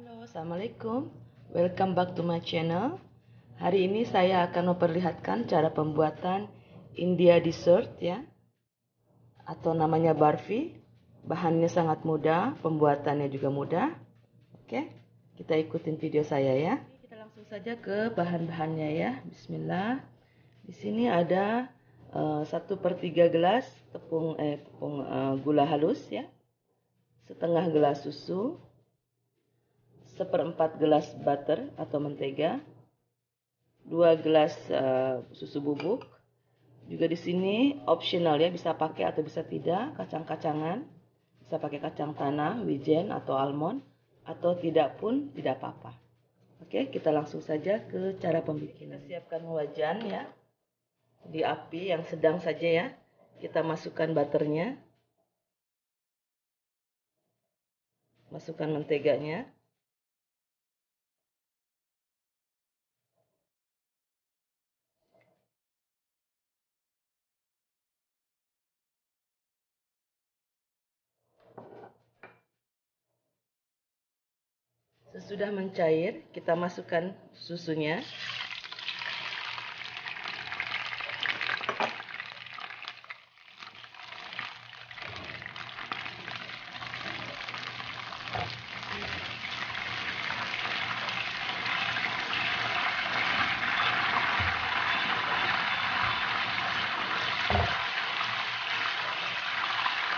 Halo, Assalamualaikum. Welcome back to my channel. Hari ini saya akan memperlihatkan cara pembuatan India dessert ya. Atau namanya barfi. Bahannya sangat mudah, pembuatannya juga mudah. Oke, kita ikutin video saya ya. Kita langsung saja ke bahan-bahannya ya. Bismillah. Di sini ada uh, satu per tiga gelas tepung eh tepung uh, gula halus ya, setengah gelas susu, seperempat gelas butter atau mentega, dua gelas uh, susu bubuk. Juga di sini optional ya, bisa pakai atau bisa tidak kacang-kacangan. Bisa pakai kacang tanah, wijen atau almond atau tidak pun tidak apa-apa. Oke, kita langsung saja ke cara pembikinan. Siapkan wajan ya. Di api yang sedang saja ya. Kita masukkan butternya. Masukkan menteganya. Sesudah mencair, kita masukkan susunya.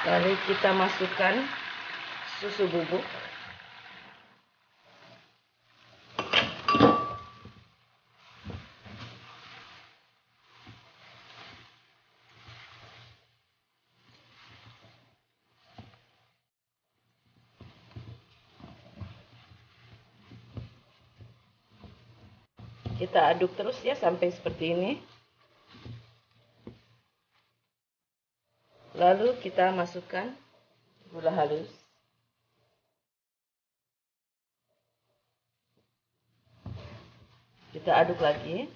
Lalu kita masukkan susu bubuk. Kita aduk terus ya sampai seperti ini. Lalu kita masukkan gula halus. Kita aduk lagi.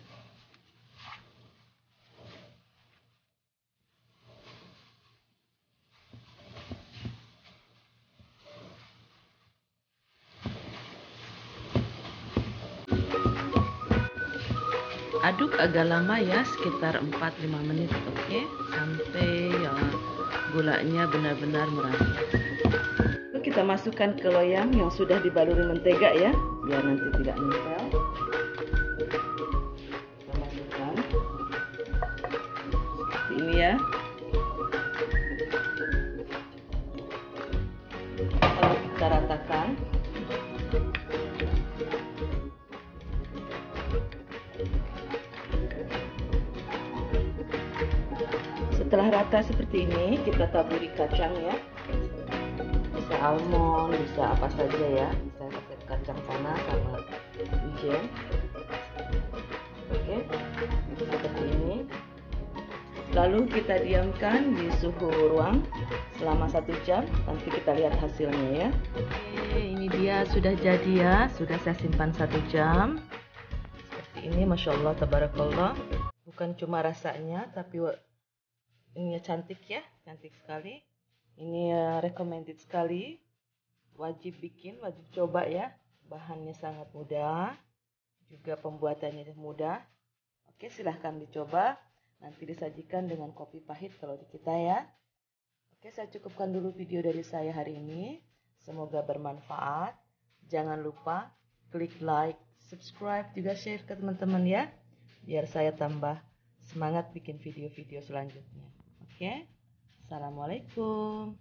Aduk agak lama ya sekitar 4-5 menit oke? Okay? sampai ya gulanya benar-benar merata. Lalu kita masukkan ke loyang yang sudah dibaluri mentega ya biar nanti tidak nempel. Kita masukkan. Seperti ini ya Setelah rata seperti ini, kita taburi kacang ya. Bisa almond, bisa apa saja ya. Bisa pakai kacang tanah sama wijen. Oke, seperti ini. Lalu kita diamkan di suhu ruang selama satu jam. Nanti kita lihat hasilnya ya. Oke, ini dia sudah jadi ya. Sudah saya simpan satu jam. Seperti ini, masya Allah, tabarakallah. Bukan cuma rasanya, tapi ini cantik ya cantik sekali. Ini uh, recommended sekali. Wajib bikin wajib coba ya. Bahannya sangat mudah juga pembuatannya mudah. Oke silahkan dicoba. Nanti disajikan dengan kopi pahit kalau di kita ya. Oke saya cukupkan dulu video dari saya hari ini. Semoga bermanfaat. Jangan lupa klik like subscribe juga share ke teman-teman ya. Biar saya tambah semangat bikin video-video selanjutnya Oke, Assalamualaikum.